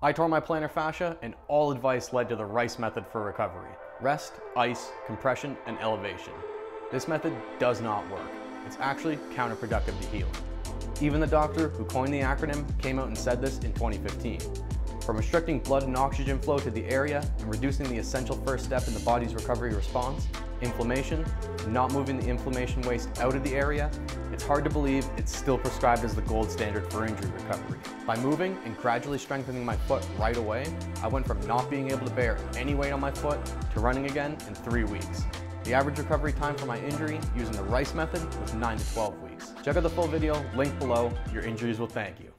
I tore my plantar fascia and all advice led to the Rice method for recovery. Rest, ice, compression, and elevation. This method does not work. It's actually counterproductive to healing. Even the doctor who coined the acronym came out and said this in 2015. From restricting blood and oxygen flow to the area and reducing the essential first step in the body's recovery response, inflammation, not moving the inflammation waste out of the area, it's hard to believe it's still prescribed as the gold standard for injury recovery. By moving and gradually strengthening my foot right away, I went from not being able to bear any weight on my foot to running again in three weeks. The average recovery time for my injury using the Rice method was 9 to 12 weeks. Check out the full video, link below. Your injuries will thank you.